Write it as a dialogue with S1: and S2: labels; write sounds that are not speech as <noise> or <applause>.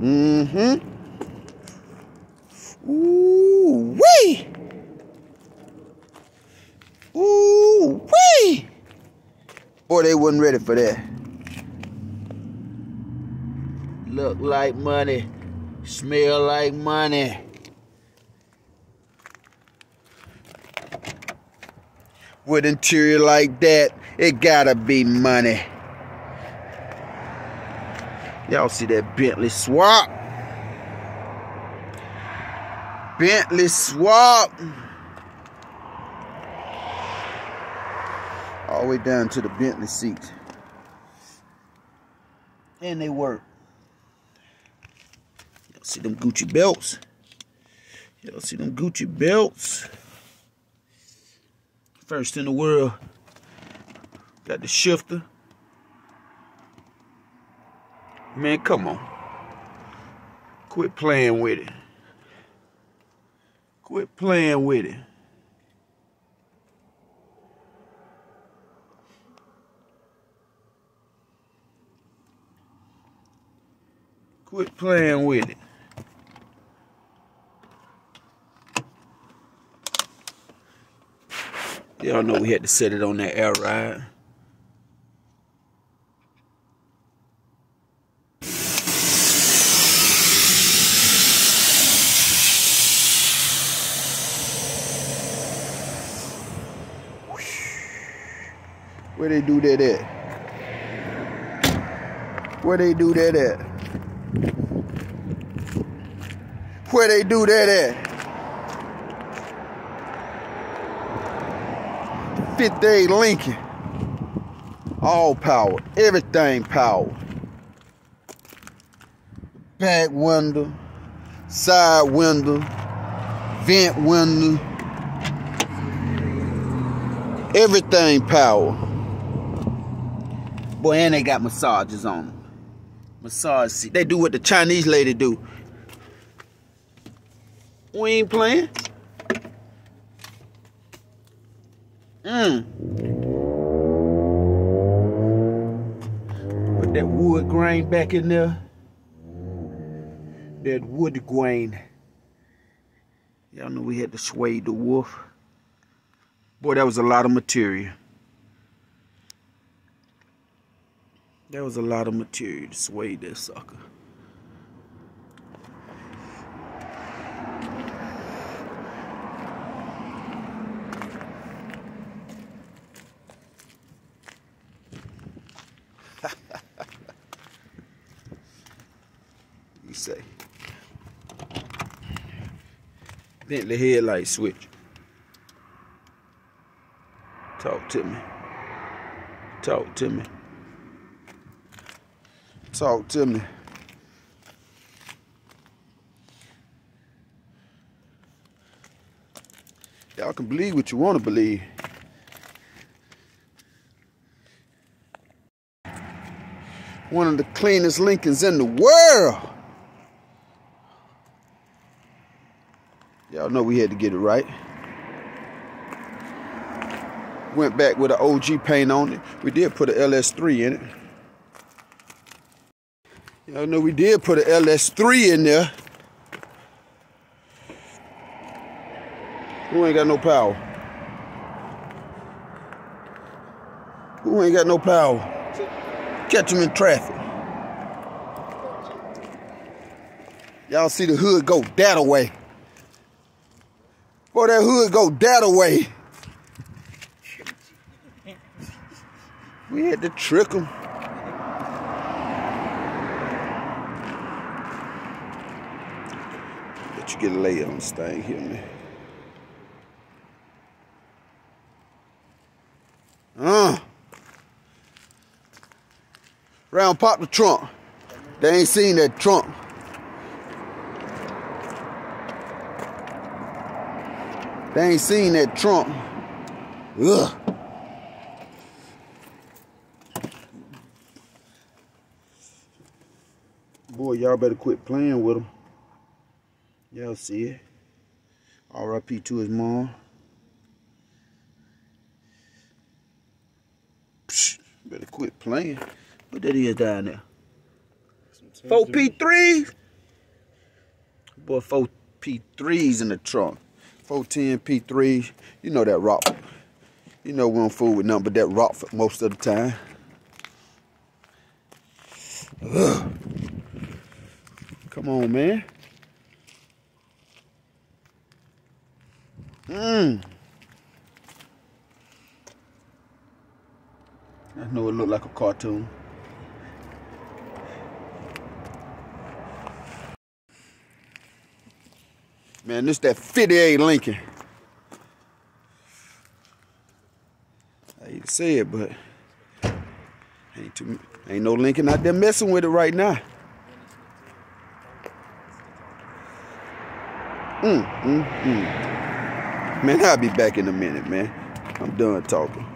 S1: Mm-hmm. Ooh wee. Ooh wee. Boy, they wasn't ready for that. Look like money. Smell like money. With interior like that, it gotta be money. Y'all see that Bentley swap? Bentley swap. All the way down to the Bentley seat. And they work. Y'all see them Gucci belts? Y'all see them Gucci belts? First in the world. Got the shifter. Man, come on. Quit playing with it. Quit playing with it. Quit playing with it. Y'all know we had to set it on that air ride. Where they do that at? Where they do that at? Where they do that at? Fifth day Lincoln. All power. Everything power. Back window. Side window. Vent window. Everything power. Boy, and they got massages on them. Massage seat. They do what the Chinese lady do. We ain't playing. Mm. Put that wood grain back in there. That wood grain. Y'all know we had to sway the wolf. Boy, that was a lot of material. That was a lot of material to sway this sucker. <laughs> you say. Bentley headlight switch. Talk to me. Talk to me. Talk to me. Y'all can believe what you want to believe. One of the cleanest Lincolns in the world. Y'all know we had to get it right. Went back with an OG paint on it. We did put an LS3 in it. Y'all know we did put an LS3 in there. Who ain't got no power? Who ain't got no power? Catch them in traffic. Y'all see the hood go that away. Boy, that hood go that away. We had to trick them. Let you get a lay on this thing here, man. Uh. Round pop the trunk. They ain't seen that trunk. They ain't seen that trunk. Ugh. Boy, y'all better quit playing with him. Y'all see it. R.I.P. to his mom. Psh, better quit playing. What that is down there? 4P3? Boy, four P3s in the trunk. 410P3. You know that rock. You know we don't fool with nothing but that rock for most of the time. Ugh. Come on, man. Mmm. I know it looked like a cartoon. Man, this that 58 Lincoln. I hate to say it, but ain't, too, ain't no Lincoln out there messing with it right now. Mm, mm, mm. Man, I'll be back in a minute, man. I'm done talking.